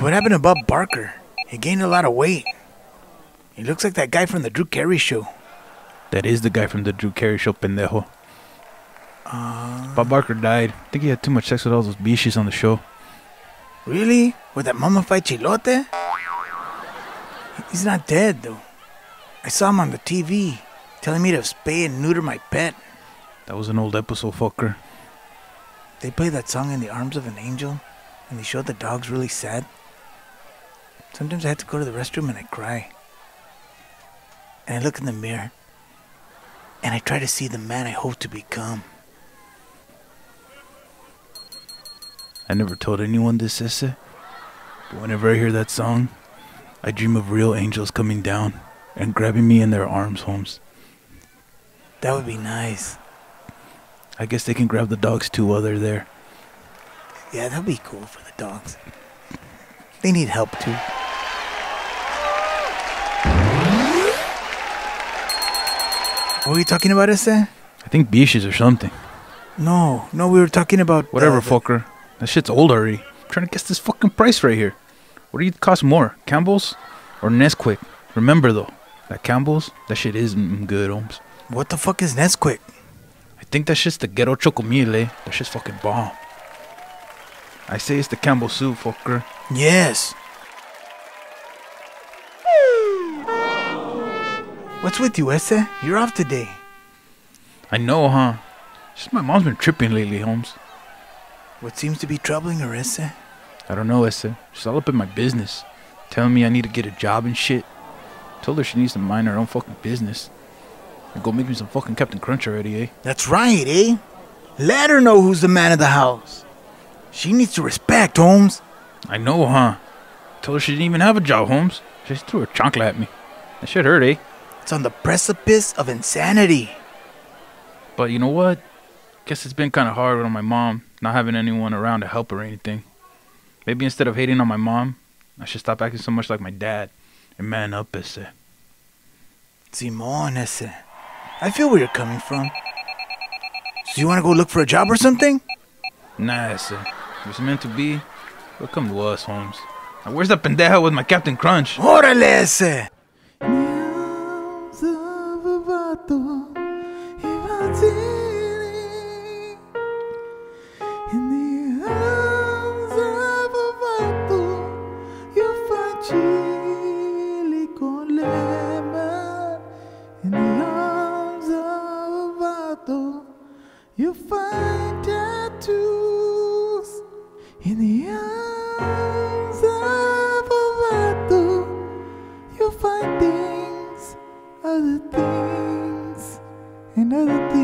what happened to Bob Barker? He gained a lot of weight. He looks like that guy from the Drew Carey show. That is the guy from the Drew Carey show, pendejo. Uh, Bob Barker died. I think he had too much sex with all those biches on the show. Really? With that mummified chilote? He's not dead, though. I saw him on the TV, telling me to spay and neuter my pet. That was an old episode, fucker. They play that song in the arms of an angel, and they show the dogs really sad. Sometimes I have to go to the restroom and I cry. And I look in the mirror, and I try to see the man I hope to become. I never told anyone this, Esse. But whenever I hear that song, I dream of real angels coming down and grabbing me in their arms, Holmes. That would be nice. I guess they can grab the dogs too while they're there. Yeah, that'd be cool for the dogs. They need help too. What were you talking about, Esse? I think biches or something. No, no, we were talking about Whatever, uh, fucker. That shit's old already. I'm trying to guess this fucking price right here. What do you cost more, Campbell's or Nesquik? Remember though, that Campbell's, that shit is mm, good, Holmes. What the fuck is Nesquik? I think that shit's the ghetto Chocomilk. eh? That shit's fucking bomb. I say it's the Campbell soup, fucker. Yes. What's with you, Esse? You're off today. I know, huh? Just my mom's been tripping lately, Holmes. What seems to be troubling her, Esse? I don't know, Esther. She's all up in my business. Telling me I need to get a job and shit. Told her she needs to mind her own fucking business. And go make me some fucking Captain Crunch already, eh? That's right, eh? Let her know who's the man of the house. She needs to respect, Holmes. I know, huh? Told her she didn't even have a job, Holmes. She just threw her chancla at me. That shit hurt, eh? It's on the precipice of insanity. But you know what? Guess it's been kind of hard on my mom, not having anyone around to help her or anything. Maybe instead of hating on my mom, I should stop acting so much like my dad and man up, ese. Simon, Esse. I feel where you're coming from. So you want to go look for a job or something? Nah, ese. If it's meant to be, it'll come to us, Holmes. Now, where's that pendeja with my Captain Crunch? Órale, Esse. In the arms of a vato, find chili con lemon. In the arms of a vato, you'll find tattoos. In the arms of a vato, you'll find things, other things another thing.